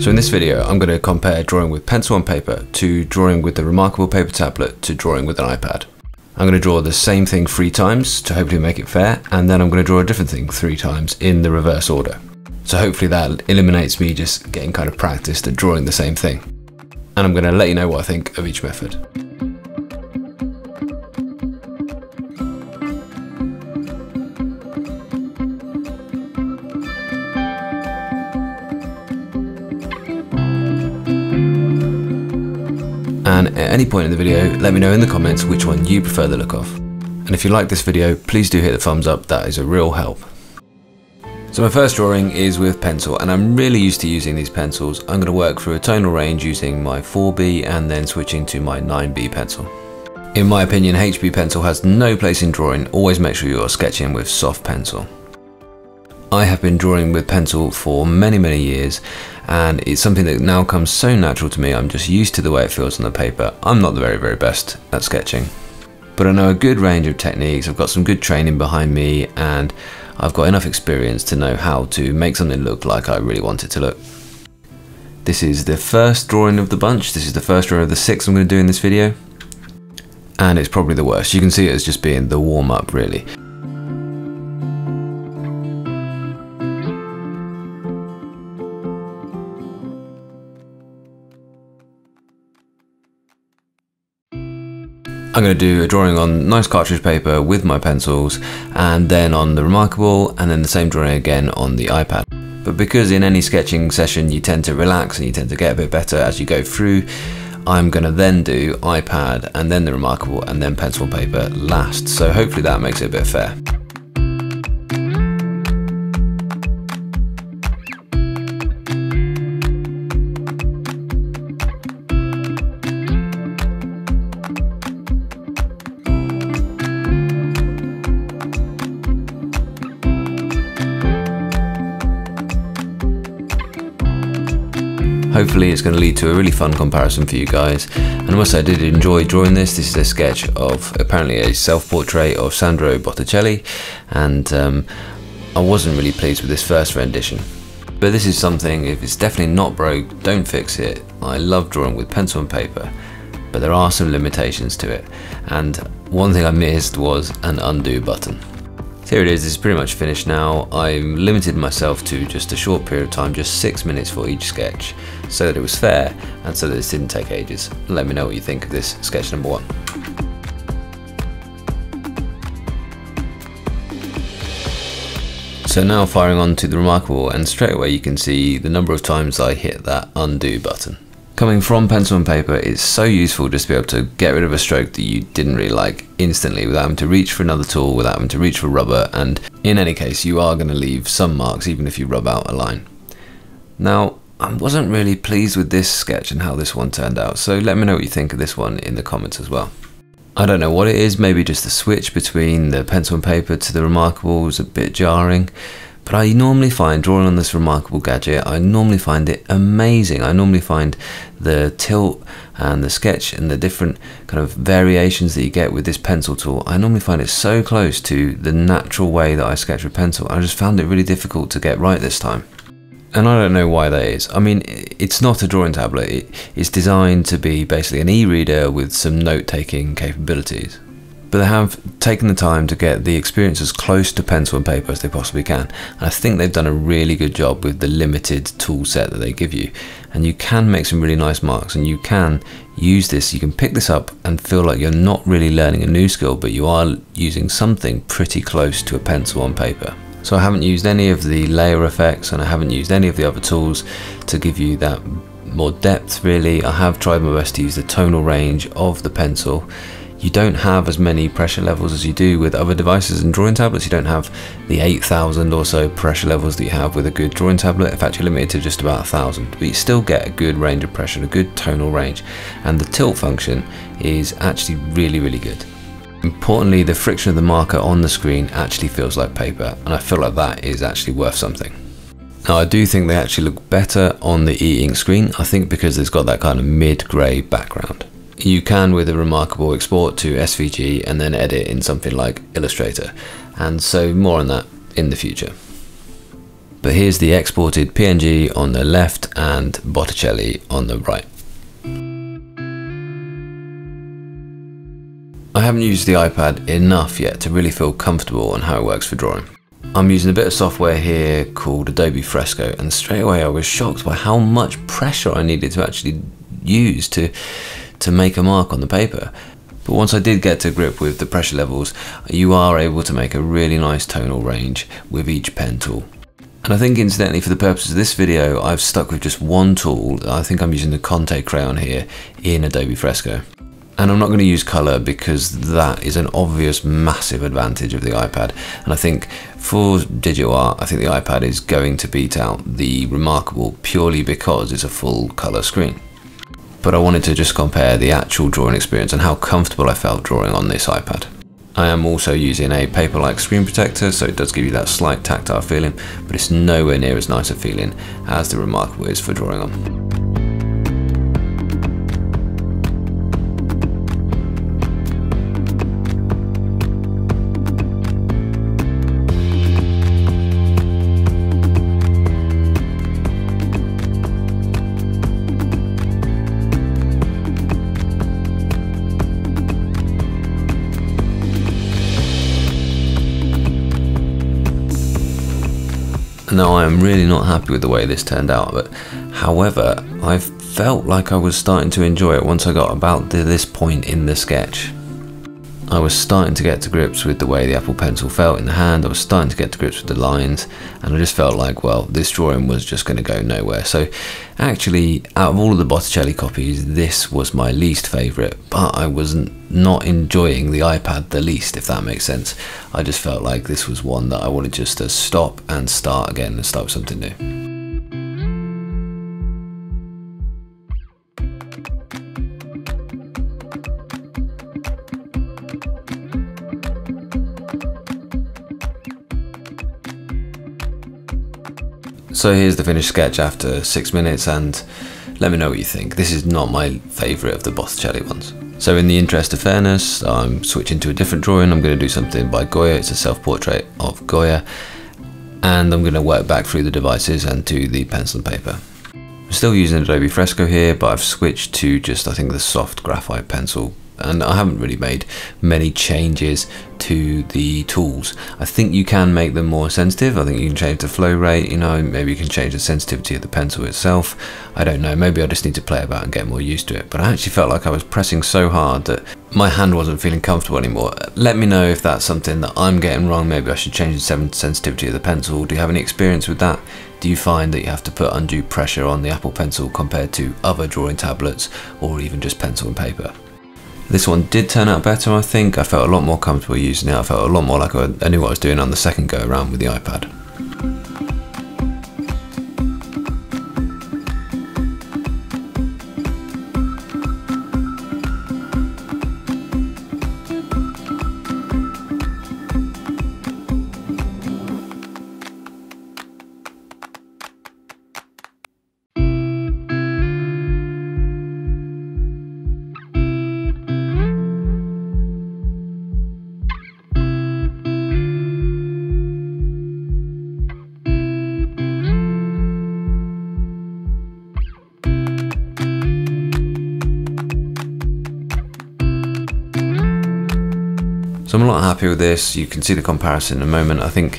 So in this video, I'm going to compare drawing with pencil and paper to drawing with the Remarkable Paper Tablet to drawing with an iPad. I'm going to draw the same thing three times to hopefully make it fair, and then I'm going to draw a different thing three times in the reverse order. So hopefully that eliminates me just getting kind of practiced at drawing the same thing. And I'm going to let you know what I think of each method. And at any point in the video let me know in the comments which one you prefer the look of. And if you like this video please do hit the thumbs up, that is a real help. So my first drawing is with pencil and I'm really used to using these pencils. I'm going to work through a tonal range using my 4B and then switching to my 9B pencil. In my opinion HB pencil has no place in drawing, always make sure you're sketching with soft pencil. I have been drawing with pencil for many many years and it's something that now comes so natural to me I'm just used to the way it feels on the paper. I'm not the very very best at sketching but I know a good range of techniques, I've got some good training behind me and I've got enough experience to know how to make something look like I really want it to look. This is the first drawing of the bunch, this is the first drawing of the six I'm going to do in this video and it's probably the worst. You can see it as just being the warm up really. I'm going to do a drawing on nice cartridge paper with my pencils and then on the Remarkable and then the same drawing again on the iPad. But because in any sketching session you tend to relax and you tend to get a bit better as you go through, I'm going to then do iPad and then the Remarkable and then pencil paper last. So hopefully that makes it a bit fair. Hopefully it's going to lead to a really fun comparison for you guys. And say I did enjoy drawing this. This is a sketch of apparently a self-portrait of Sandro Botticelli and um, I wasn't really pleased with this first rendition. But this is something, if it's definitely not broke, don't fix it. I love drawing with pencil and paper, but there are some limitations to it. And one thing I missed was an undo button. Here it is, it's pretty much finished now. I limited myself to just a short period of time, just six minutes for each sketch, so that it was fair and so that this didn't take ages. Let me know what you think of this sketch number one. So now firing on to the Remarkable and straight away you can see the number of times I hit that undo button. Coming from pencil and paper, it's so useful just to be able to get rid of a stroke that you didn't really like instantly without having to reach for another tool, without having to reach for rubber, and in any case, you are going to leave some marks even if you rub out a line. Now, I wasn't really pleased with this sketch and how this one turned out, so let me know what you think of this one in the comments as well. I don't know what it is, maybe just the switch between the pencil and paper to the Remarkable was a bit jarring. But I normally find drawing on this remarkable gadget, I normally find it amazing. I normally find the tilt and the sketch and the different kind of variations that you get with this pencil tool, I normally find it so close to the natural way that I sketch with pencil. I just found it really difficult to get right this time. And I don't know why that is. I mean, it's not a drawing tablet. it's designed to be basically an e-reader with some note-taking capabilities but they have taken the time to get the experience as close to pencil and paper as they possibly can. And I think they've done a really good job with the limited tool set that they give you. And you can make some really nice marks and you can use this, you can pick this up and feel like you're not really learning a new skill, but you are using something pretty close to a pencil on paper. So I haven't used any of the layer effects and I haven't used any of the other tools to give you that more depth really. I have tried my best to use the tonal range of the pencil you don't have as many pressure levels as you do with other devices and drawing tablets. You don't have the 8,000 or so pressure levels that you have with a good drawing tablet. In fact, you're limited to just about 1,000, but you still get a good range of pressure, a good tonal range. And the tilt function is actually really, really good. Importantly, the friction of the marker on the screen actually feels like paper, and I feel like that is actually worth something. Now I do think they actually look better on the e-ink screen, I think because it's got that kind of mid-grey background you can with a remarkable export to SVG and then edit in something like Illustrator and so more on that in the future. But here's the exported PNG on the left and Botticelli on the right. I haven't used the iPad enough yet to really feel comfortable on how it works for drawing. I'm using a bit of software here called Adobe Fresco and straight away I was shocked by how much pressure I needed to actually use to, to make a mark on the paper. But once I did get to grip with the pressure levels, you are able to make a really nice tonal range with each pen tool. And I think incidentally for the purposes of this video, I've stuck with just one tool. I think I'm using the Conte crayon here in Adobe Fresco. And I'm not going to use color because that is an obvious massive advantage of the iPad. And I think for digital art, I think the iPad is going to beat out the Remarkable purely because it's a full color screen. But I wanted to just compare the actual drawing experience and how comfortable I felt drawing on this iPad. I am also using a paper-like screen protector, so it does give you that slight tactile feeling, but it's nowhere near as nice a feeling as the Remarkable is for drawing on. Now I am really not happy with the way this turned out, but however, I felt like I was starting to enjoy it once I got about this point in the sketch. I was starting to get to grips with the way the Apple Pencil felt in the hand, I was starting to get to grips with the lines, and I just felt like, well, this drawing was just going to go nowhere. So actually, out of all of the Botticelli copies, this was my least favourite, but I was not enjoying the iPad the least, if that makes sense. I just felt like this was one that I wanted just to stop and start again and start something new. So here's the finished sketch after six minutes and let me know what you think. This is not my favourite of the Botticelli ones. So in the interest of fairness, I'm switching to a different drawing. I'm going to do something by Goya. It's a self-portrait of Goya. And I'm going to work back through the devices and to the pencil and paper. I'm still using Adobe Fresco here, but I've switched to just, I think, the soft graphite pencil and I haven't really made many changes to the tools. I think you can make them more sensitive. I think you can change the flow rate, you know, maybe you can change the sensitivity of the pencil itself. I don't know, maybe I just need to play about and get more used to it. But I actually felt like I was pressing so hard that my hand wasn't feeling comfortable anymore. Let me know if that's something that I'm getting wrong. Maybe I should change the sensitivity of the pencil. Do you have any experience with that? Do you find that you have to put undue pressure on the Apple Pencil compared to other drawing tablets or even just pencil and paper? This one did turn out better, I think. I felt a lot more comfortable using it. I felt a lot more like I knew what I was doing on the second go around with the iPad. I'm a lot happy with this. You can see the comparison in a moment. I think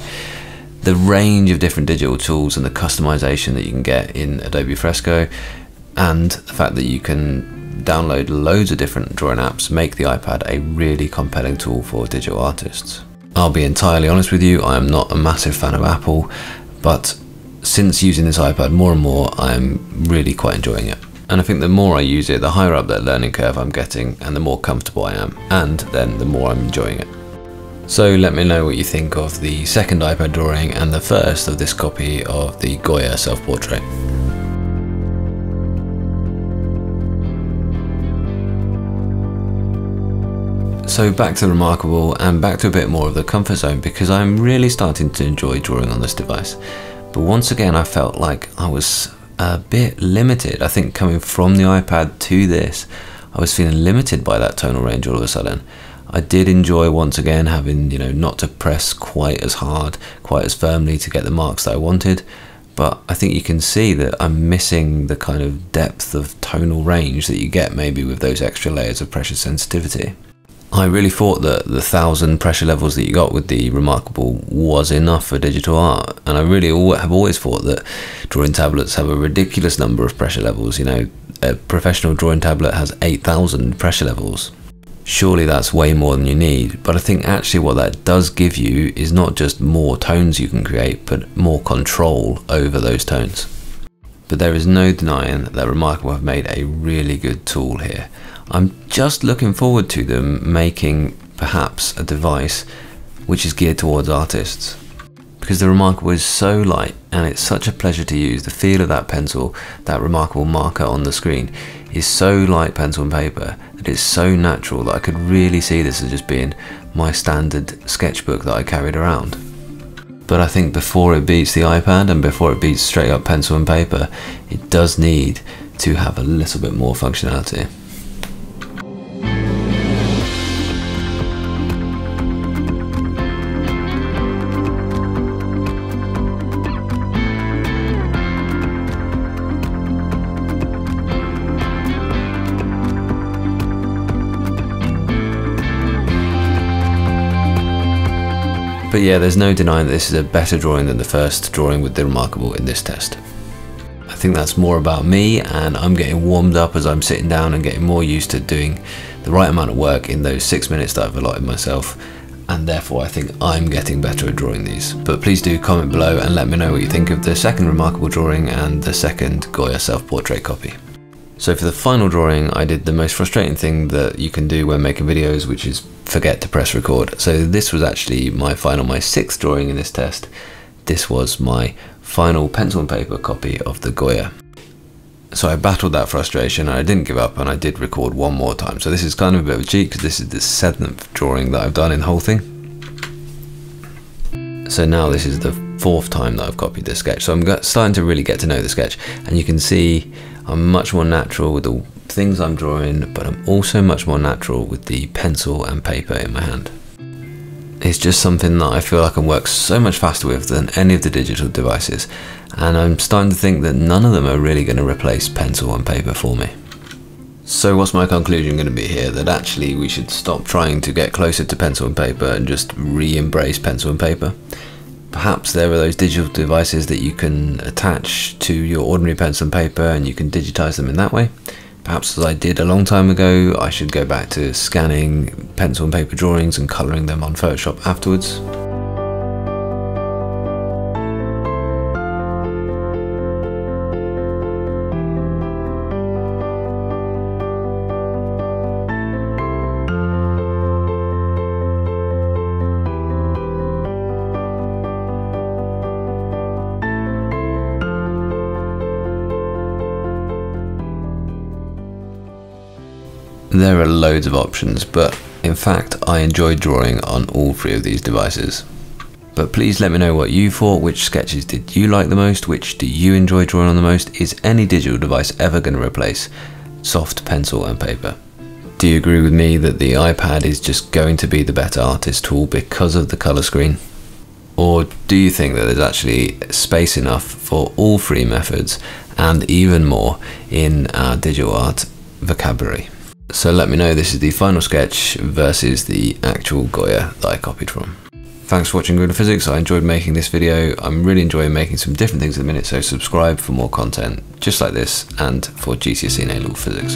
the range of different digital tools and the customization that you can get in Adobe Fresco and the fact that you can download loads of different drawing apps make the iPad a really compelling tool for digital artists. I'll be entirely honest with you, I am not a massive fan of Apple, but since using this iPad more and more, I'm really quite enjoying it. And I think the more I use it, the higher up that learning curve I'm getting and the more comfortable I am, and then the more I'm enjoying it. So let me know what you think of the second iPad drawing and the first of this copy of the Goya self-portrait. So back to the Remarkable and back to a bit more of the comfort zone because I'm really starting to enjoy drawing on this device. But once again I felt like I was a bit limited. I think coming from the iPad to this, I was feeling limited by that tonal range all of a sudden. I did enjoy once again having, you know, not to press quite as hard, quite as firmly to get the marks that I wanted, but I think you can see that I'm missing the kind of depth of tonal range that you get maybe with those extra layers of pressure sensitivity. I really thought that the thousand pressure levels that you got with the Remarkable was enough for digital art, and I really have always thought that drawing tablets have a ridiculous number of pressure levels. You know, a professional drawing tablet has 8,000 pressure levels. Surely that's way more than you need, but I think actually what that does give you is not just more tones you can create, but more control over those tones. But there is no denying that Remarkable have made a really good tool here. I'm just looking forward to them making perhaps a device which is geared towards artists. Because the Remarkable is so light and it's such a pleasure to use. The feel of that pencil, that Remarkable marker on the screen is so like pencil and paper that it's so natural that I could really see this as just being my standard sketchbook that I carried around. But I think before it beats the iPad and before it beats straight up pencil and paper, it does need to have a little bit more functionality. But yeah, there's no denying that this is a better drawing than the first drawing with the Remarkable in this test. I think that's more about me and I'm getting warmed up as I'm sitting down and getting more used to doing the right amount of work in those six minutes that I've allotted myself and therefore I think I'm getting better at drawing these. But please do comment below and let me know what you think of the second Remarkable drawing and the second Goya self-portrait copy. So for the final drawing, I did the most frustrating thing that you can do when making videos, which is forget to press record. So this was actually my final, my sixth drawing in this test. This was my final pencil and paper copy of the Goya. So I battled that frustration and I didn't give up and I did record one more time. So this is kind of a bit of a cheat because this is the seventh drawing that I've done in the whole thing. So now this is the fourth time that I've copied this sketch. So I'm starting to really get to know the sketch and you can see I'm much more natural with the things I'm drawing, but I'm also much more natural with the pencil and paper in my hand. It's just something that I feel I can work so much faster with than any of the digital devices, and I'm starting to think that none of them are really going to replace pencil and paper for me. So what's my conclusion going to be here? That actually we should stop trying to get closer to pencil and paper and just re-embrace pencil and paper? Perhaps there are those digital devices that you can attach to your ordinary pencil and paper and you can digitize them in that way. Perhaps as I did a long time ago, I should go back to scanning pencil and paper drawings and colouring them on Photoshop afterwards. There are loads of options, but in fact I enjoy drawing on all three of these devices. But please let me know what you thought, which sketches did you like the most, which do you enjoy drawing on the most, is any digital device ever going to replace soft pencil and paper? Do you agree with me that the iPad is just going to be the better artist tool because of the colour screen? Or do you think that there's actually space enough for all three methods and even more in our digital art vocabulary? So let me know this is the final sketch versus the actual Goya that I copied from. Thanks for watching Good Physics, I enjoyed making this video, I'm really enjoying making some different things at the minute, so subscribe for more content just like this and for GCSE and A-Level Physics.